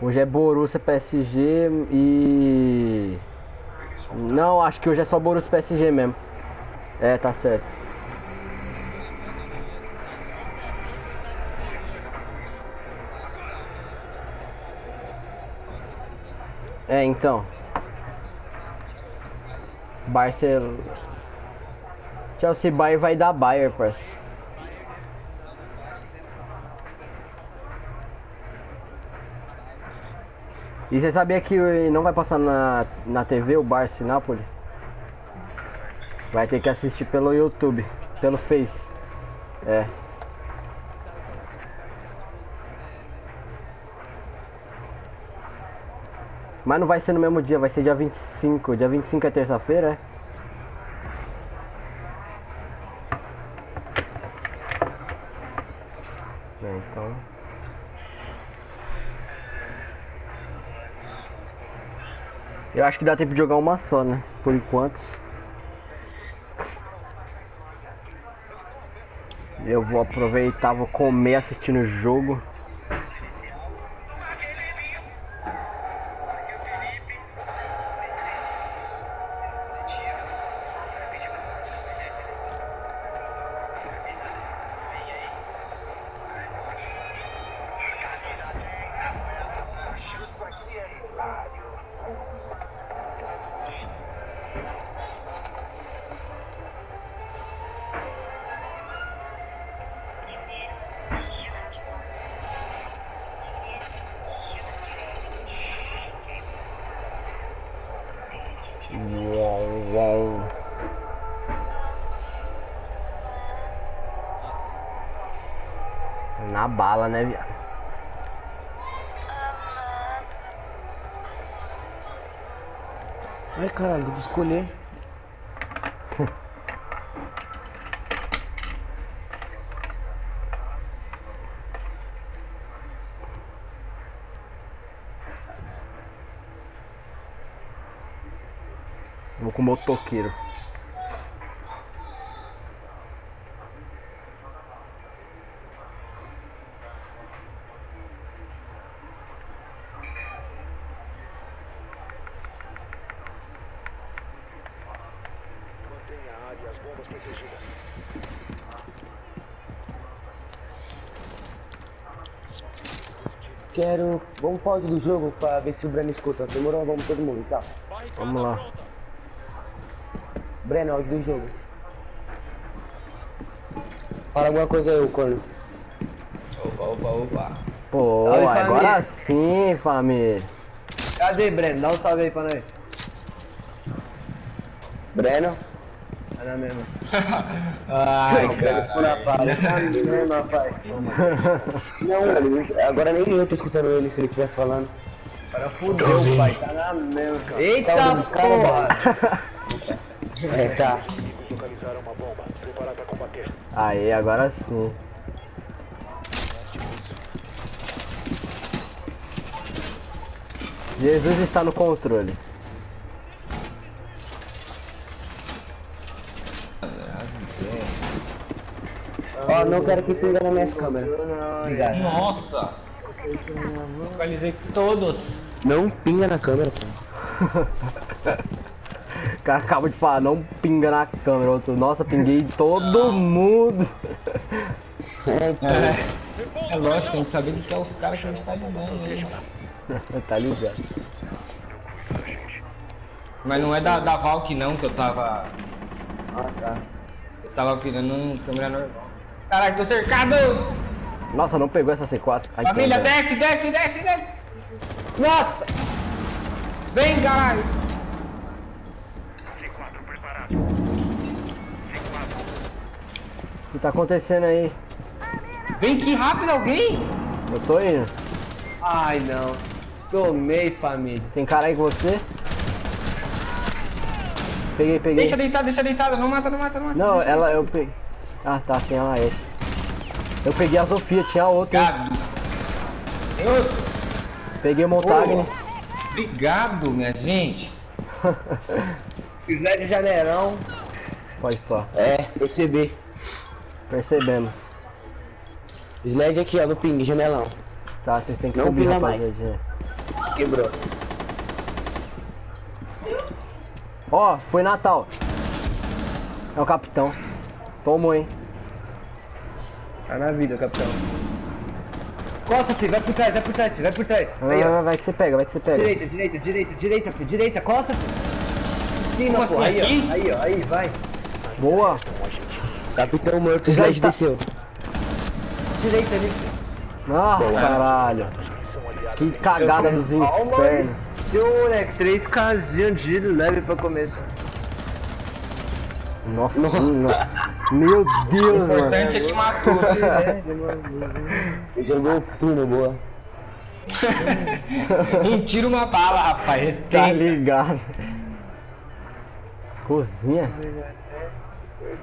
Hoje é Borussia PSG e. Não, acho que hoje é só Borussia PSG mesmo. É, tá certo. É, então. Barcelona. Chelsea Bayern vai dar Bayern, parceiro. E você sabia que não vai passar na, na TV o Barça Napoli? Vai ter que assistir pelo YouTube, pelo Face. É. Mas não vai ser no mesmo dia, vai ser dia 25. Dia 25 é terça-feira? É, Eu acho que dá tempo de jogar uma só, né? Por enquanto. Eu vou aproveitar, vou comer assistindo o jogo. Bala, né, viado? Ai caralho, que escolher. Vou com o motoqueiro. Mantenha a área e as bombas protegidas. Quero. Vamos pause do jogo pra ver se o Breno escuta. Demorou? Vamos todo mundo, tá? Vamos lá. Breno, áudio do jogo. Fala alguma coisa aí, ô corno. Opa, opa, opa. Pô, Salve, agora família. sim, família. Cadê, Breno? Dá um salve aí pra nós. Breno? Tá na mesma. Ai, mesmo, rapaz. Não, agora nem eu tô escutando ele se ele estiver falando. Agora fudeu, pai. Tá na mesma. Eita porra! É, tá. Aí, agora sim. Jesus está no controle. Ó, não quero que pinga nas minhas câmeras. Obrigado. Nossa! Localizei todos. Não pinga na câmera, pô. O cara acaba de falar, não pinga na câmera. Outro, nossa, pinguei todo mundo. É, então. É, é lógico, tem que saber que é os caras que a gente tá jogando aí. tá ligado. Mas não é da, da Valk não que eu tava. Ah, tá. Eu tava pirando câmera normal. Caraca, tô cercado! Nossa, não pegou essa C4. Ai, Família, desce, desce, desce, desce! Nossa! Vem, caralho! C4 preparado. O que tá acontecendo aí? Vem que rápido alguém! Eu tô indo. Ai, não. Tomei, família. Tem cara aí com você? Peguei, peguei. Deixa deitado, deixa deitado, não mata, não mata, não mata. Não, ela eu peguei. Ah tá, tem uma S. Eu peguei a Sofia, tinha outra. Obrigado. Eu... Peguei o Montagne. Obrigado, minha gente. Quiser de janeirão. Pode pôr. É, percebi. Percebemos. Sled aqui, ó, no ping, janelão. Tá, vocês têm que Não subir, pula mais. rapaziadinha. Quebrou. Ó, foi Natal. É o capitão. Tomou, hein? Tá na vida, capitão. Costa, filho, vai por trás, vai por trás, filho, vai por trás. Vai, Aí, vai, ó. vai, vai que você pega, vai que você pega. Direita, direita, direita, direita, filho, direita, costa, filho. Cima, Como pô, assim, aí, ó, aí, ó, aí, vai. Boa. Capitão morto, o Já slide está- desceu. Direita ali, filho. Ah, caralho. Que cagada dos infernos. Senhor, 3 casinhas de leve pra começar. Nossa, no- Meu Deus, O mano. importante é que matou. Jogou fumo, boa. um tiro, uma bala, rapaz. Tá ligado. Cozinha?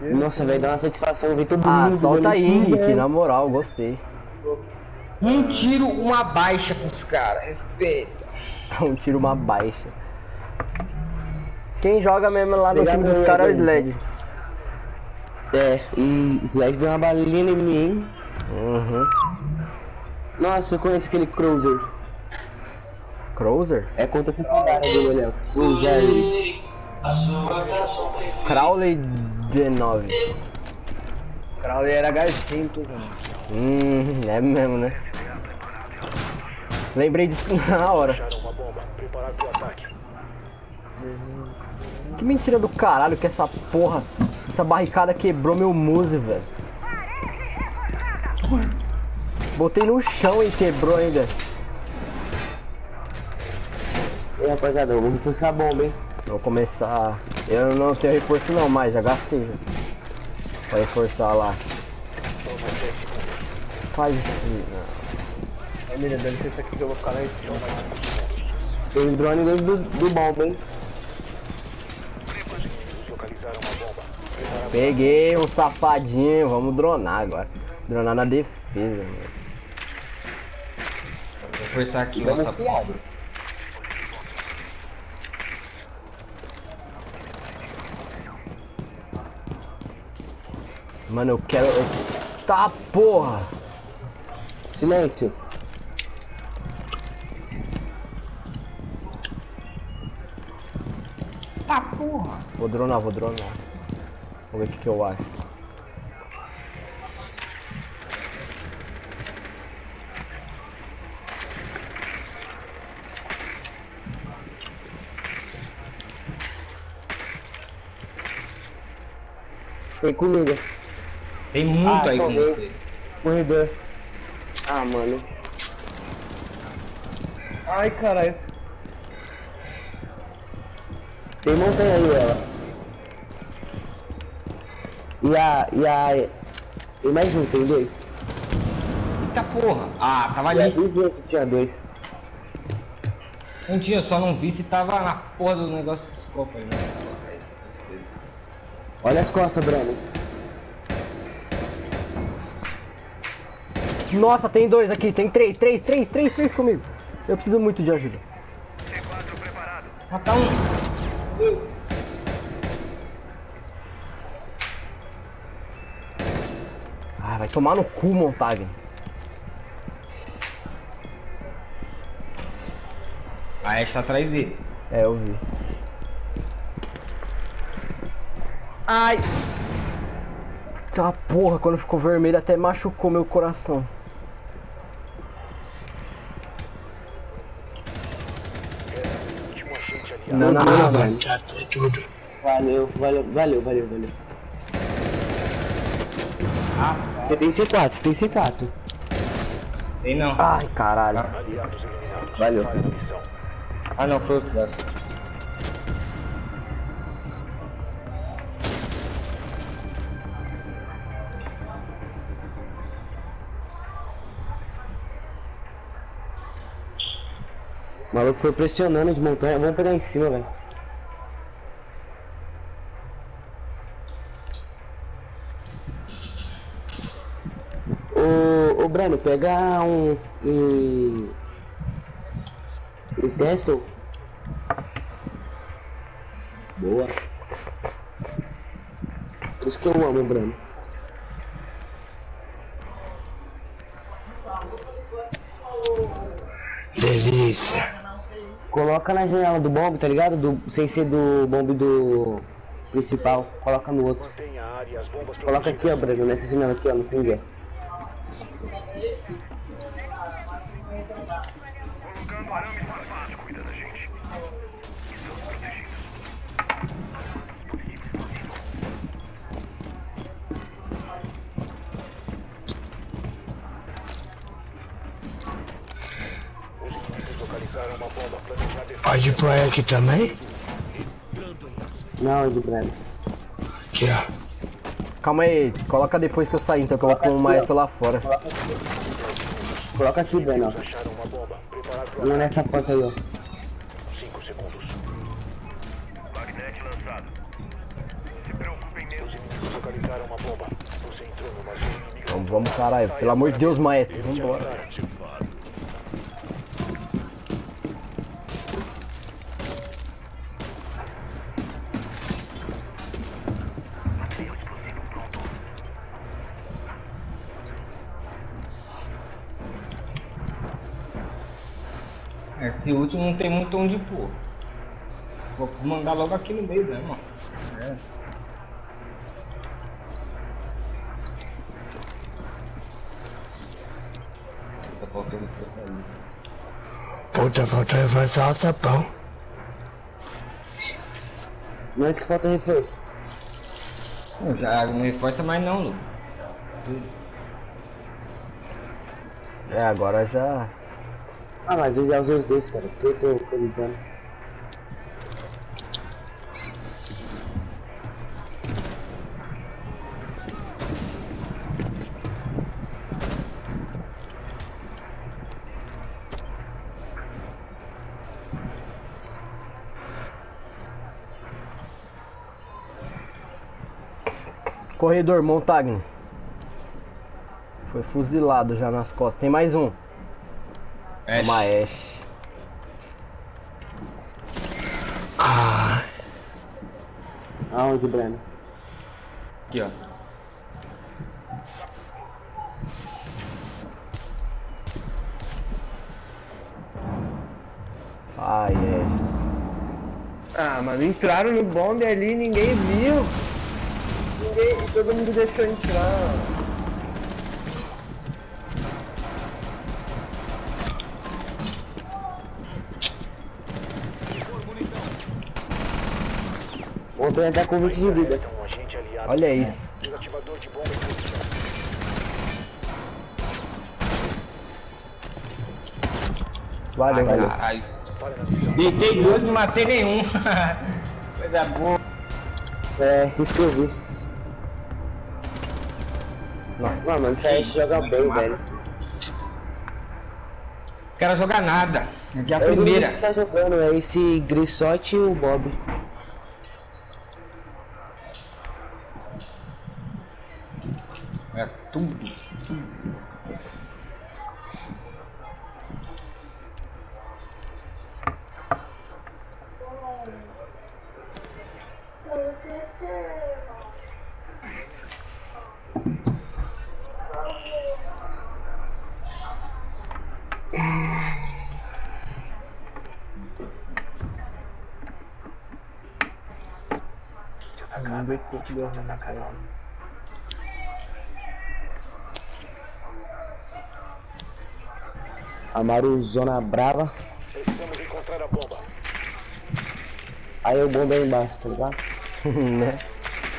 Nossa, velho, dá uma satisfação ver todo Ah, mundo. solta aí, Henrique, né? na moral, gostei. Um tiro, uma baixa pros caras. Respeita. Um tiro, uma baixa. Quem joga mesmo lá no Obrigado, time dos caras é o. Sled. É, e slide deu uma balinha em mim, hein? Uhum. Nossa, eu conheço aquele Cruiser. Cruiser? É conta secundária dele, olha. O Jerry. Crowley 19. Crowley era H5, mano. Hum, é mesmo, né? Lembrei disso na hora. Que mentira do caralho que essa porra, essa barricada quebrou meu muse, velho. Botei no chão e quebrou ainda. E rapaziada, vamos puxar a bomba, hein? Vou começar. Eu não tenho reforço não mais, já gastei. Pra reforçar lá. Faz isso. Família, deve ser isso aqui que eu vou ficar lá em cima. Tem drone dentro do, do bomba, hein? Localizaram uma bomba. Preparar Peguei um safadinho, vamos dronar agora. Dronar na defesa, mano. Vou forçar aqui, uma nossa. Mano, eu quero. Tá porra! Silêncio. Tá porra. Vou dronar, vou dronar. Vamos ver o que, que eu acho. Tem comida. Tem muito Ah, aí com. Corredor. Ah, mano. Ai, caralho. Tem montanha aí, ela. E a. E a. E mais um, tem dois. Eita porra. Ah, tava ali. vizinha que tinha dois. Um dia eu só não vi se tava na porra do negócio dos copos aí, né? Olha as costas, Breno. Nossa, tem dois aqui, tem três, três, três, três, três comigo. Eu preciso muito de ajuda. Mata um. Ah, vai tomar no cu, Montag. A Ash tá atrás dele. É, eu vi. Ai. Tá porra, quando ficou vermelho até machucou meu coração. último agente ali. Não, não, não, não. Valeu, valeu, valeu, valeu, valeu. Ah, Você tem C4, você tem C4. tem não. Ai, caralho. Eliminados. Valeu. Ah não, foi o. O maluco foi pressionando de montanha. Vamos pegar em cima, velho. Ô, ô Breno, um. Um. Um testo. Boa. Isso que eu amo, Breno. Delícia. Coloca na janela do bombe, tá ligado? Do, sem ser do bombe do principal. Coloca no outro. Coloca aqui, ó, Breno, nessa janela aqui, ó, no finger. Planejada em Pode pôr aqui também? Não, de Breno. Aqui, ó. Calma aí, coloca depois que eu sair, então que eu vou com o maestro lá fora. Coloca aqui, Breno, para Uma nessa porta aí, ó. 5 segundos. Magnete lançado. Se preocupem Os menos. inimigos localizaram uma bomba. Você entrou numa zona inimiga. Vamos, vamos caralho, pelo amor de Deus, maestro, vambora. Esse último não tem muito onde pôr. Vou mandar logo aqui no meio mesmo, ó. É. Tá faltando isso aí. Puta, faltou reforçar o sapão. Não é que falta reforço. Não, Já não reforça mais não, Lu. É, agora já. Ah, mas eu já usei os dois, cara. Porque eu tô, ligando. Corredor, Montagno. Foi fuzilado já nas costas. Tem mais um. É, O Maesh. Ah, Aonde, Breno? aqui, ó. Ai, é. Ah, mano, entraram no bombe ali, ninguém viu. Ninguém, todo mundo deixou entrar. O tá com 20 de vida. Olha isso. Valeu, valeu. Caralho. Deitei dois, não matei nenhum. Coisa boa. É, isso que eu vi. Não. Mano, esse aí joga bem, velho. Não quero jogar nada. Aqui é a Eu primeira. que tá jogando, é esse Grissote e o Bob. Amaru Zona Brava. Precisamos encontrar a bomba. Aí o bomba aí embaixo, tá ligado? né?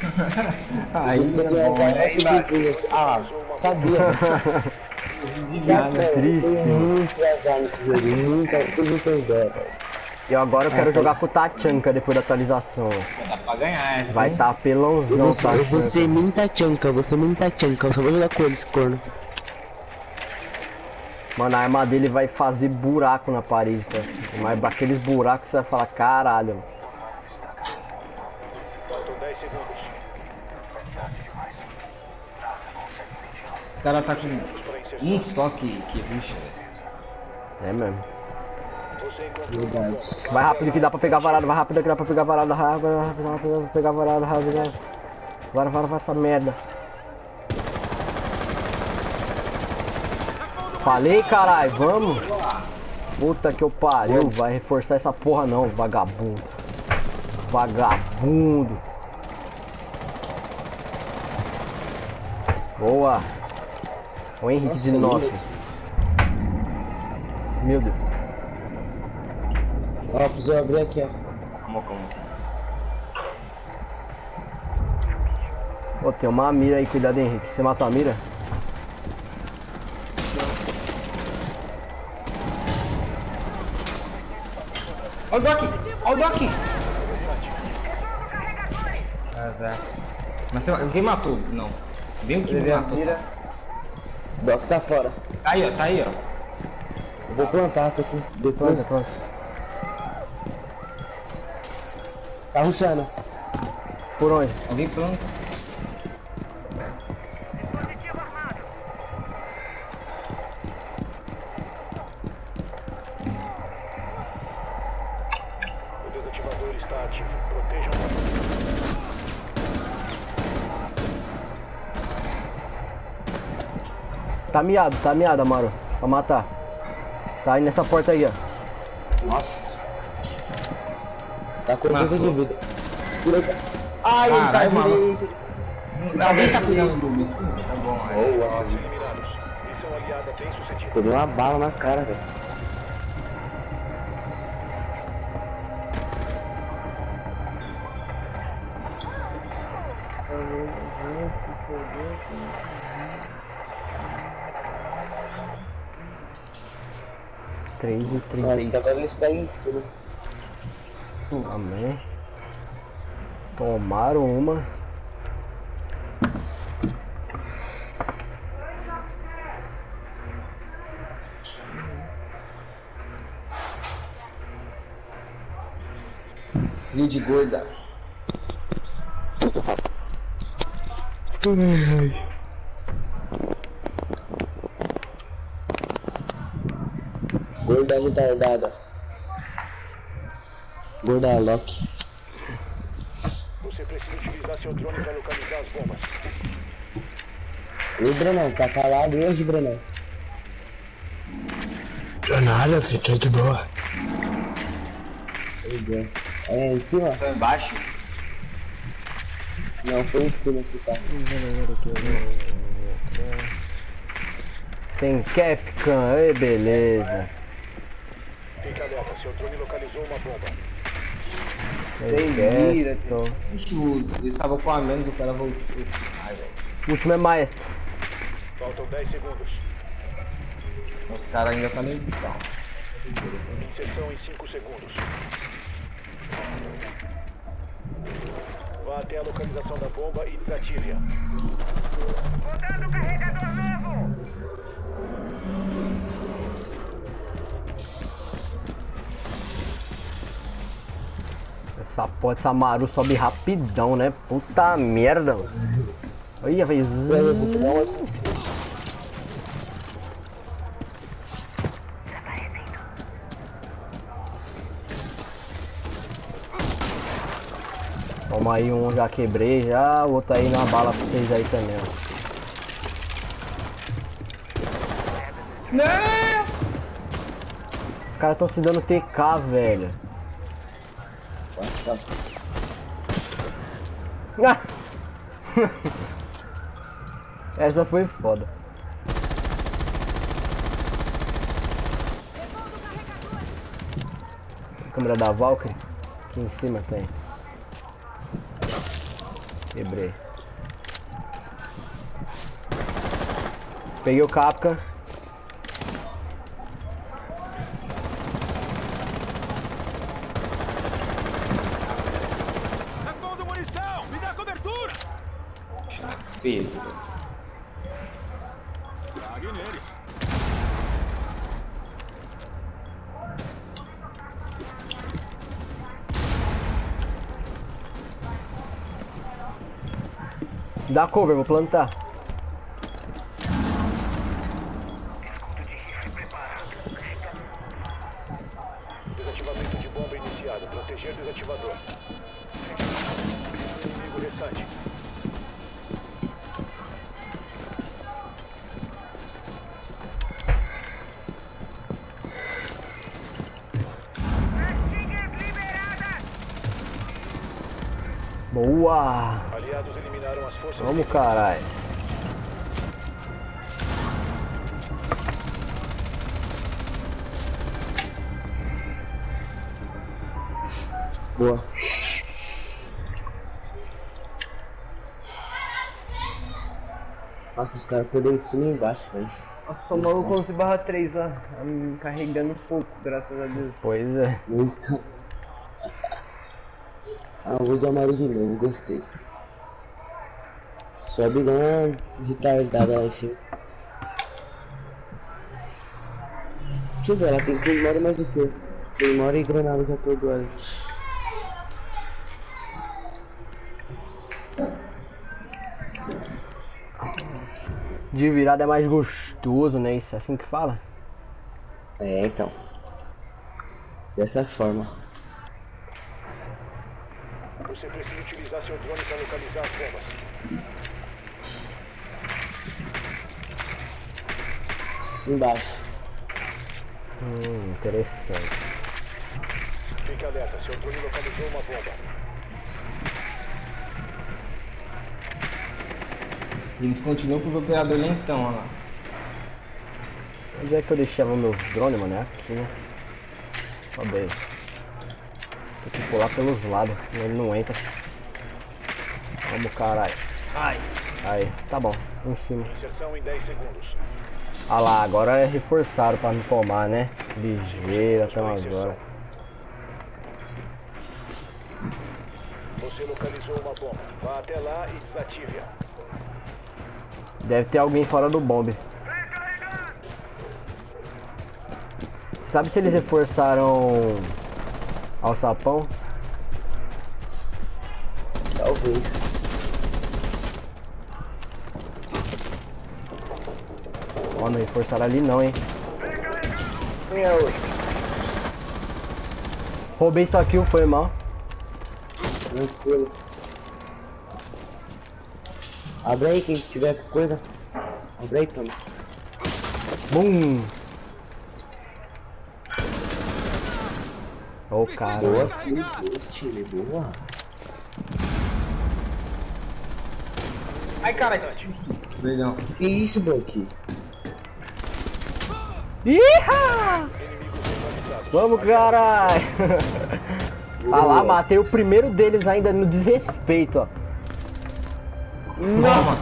Aí Junto com as armas vizinhas. Ah, sabia. Sabia, triste, tem muito azar nesse jogo, muita, vocês não têm ideia, velho. E agora eu quero jogar com o Tachanka depois da atualização. dá pra ganhar. essa. Vai estar tá Eu apelãozão, vou, ser- eu vou ser Tachanka. vou ser muita tchanca, eu só vou jogar com eles, corno. Mano, a arma dele vai fazer buraco na parede, tá? Mas aqueles buracos você vai falar, caralho. mano. Faltam 10 segundos. O cara tá com um só que, que ruxa. É mesmo. Bomba. Vai rápido que dá pra pegar varada, vai rápido que dá pra pegar varada, rápido, rápido, rápido, rápido, pegar varada, rápido, rápido. Agora, vai, vai essa merda. Falei, caralho, vamos. Puta que eu pariu, vai reforçar essa porra não, vagabundo. Vagabundo. Boa. O Henrique de nosso. Meu Deus. Ó, preciso abrir aqui, ó. Calma, calma. Ô, tem uma mira aí, cuidado, Henrique. Você matou a mira? Ó o Doc! Ó o Doc! Azar. Mas você, quem matou? Não. Bem o que matou. mira. Doc tá fora. Tá aí, ó. Tá aí, ó. Eu vou plantar, tô com Planta, defesa. planta. Tá ruxando. Por onde? Alguém planta. O desativador está ativo. Protejam a Tá miado, tá miado, Amaro. Pra matar. Tá aí nessa porta aí, ó. Nossa. Tá com 80 de Matou. vida. Direita. Ai, ele tá Caralho, maluco. direito. Alguém tá cuidando do Luke? Tá bom, aí. bem sucedida. Tomei uma bala na cara, velho. Três e Acho trinta que agora eles pegam em cima. Amém. Tomaram uma. Lead gorda. Gorda retardada. Gorda Loki. Você precisa utilizar seu drone para localizar as bombas. E Brenão, tá calado hoje, Brenão? Tô nada, filho, tô de boa. É. É, em cima? Tá embaixo. Não, foi em cima que tá. Tem Capcan, ei, beleza. Fique alerta, seu drone localizou uma bomba. Tem mira, o- ele tava com a menos, o cara voltou. Ai, velho. O último é maestro. Faltam 10 segundos. O cara ainda tá meio tal. Inserção em 5 segundos. Vá até a localização da bomba e desative-a. Essa porra dessa Maru sobe rapidão, né? Puta merda. Olha, fez. Toma aí um, já quebrei já, o outro aí na bala pra vocês aí também, ó. Não! Os caras tão se dando TK, velho. Ah! Essa foi foda. Câmera da Valkyrie. Aqui em cima tem. Quebrei. Peguei o Capca. Pedro. Dá cover, vou plantar. Caralho. Boa. Nossa, os caras perderam em cima e embaixo, velho. Nossa, sou maluco 11 barra 3, ó. Tá me carregando um pouco, graças a Deus. Pois é. Muito. Ah, vou de amarelo de novo, gostei. Sobe lá, retardada lá em cima. Deixa eu ver, ela tem Claymore mais o que? Claymore e granada que acordou ela. De virada é mais gostoso, né? Isso é assim que fala? É, então. Dessa forma. Você precisa utilizar seu drone para localizar as bombas. Embaixo. Hum, interessante. Fique alerta, seu drone localizou uma bomba. Eles continuam com o operador lentão, olha lá. Onde é que eu deixava meus drones, mano? É aqui, né? Ó bem. Tem que pular pelos lados, senão ele não entra. Vamos, caralho. Ai. Aí, tá bom. Em cima. Inserção em 10 segundos. Ah lá, agora é reforçado pra não tomar, né? Ligeiro até horas. Você localizou uma bomba. Vá até lá e desative-a. Deve ter alguém fora do bombe. Sabe se eles reforçaram ao sapão? Ó, não reforçaram ali não, hein? Roubei só kill, foi mal. Tranquilo. Abre aí quem tiver coisa. Abre aí, Tony. Bum! Ô, cara. Boa, time. Boa. Ai, caralho. Que isso, Bucky? Iha! Vamos, caralho! Ah lá, matei o primeiro deles ainda no desrespeito, ó. Não.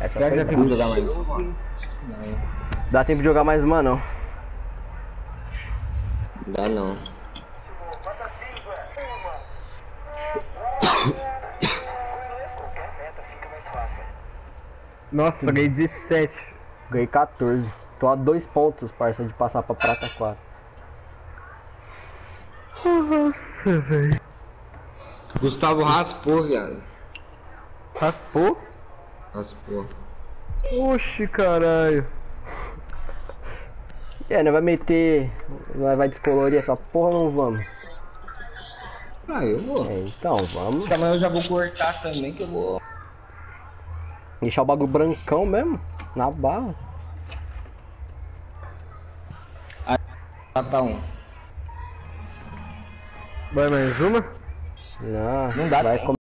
Essa Será que que brava. jogar mais? Dá tempo de jogar mais uma, não. Dá não. Nossa, ganhei 17. Ganhei 14. Tô a dois pontos, parça, de passar pra prata 4. Nossa, velho. Gustavo raspou, viado. Raspou? Raspou. Oxi, caralho. E aí, nós vai meter. Nós vai descolorir essa porra ou não vamos? Ah, eu vou. É, então, vamos. Amanhã eu já vou cortar também, que eu vou. Deixar o bagulho brancão mesmo. Na bala. Matar um. Vai mais uma? Não, Não dá vai.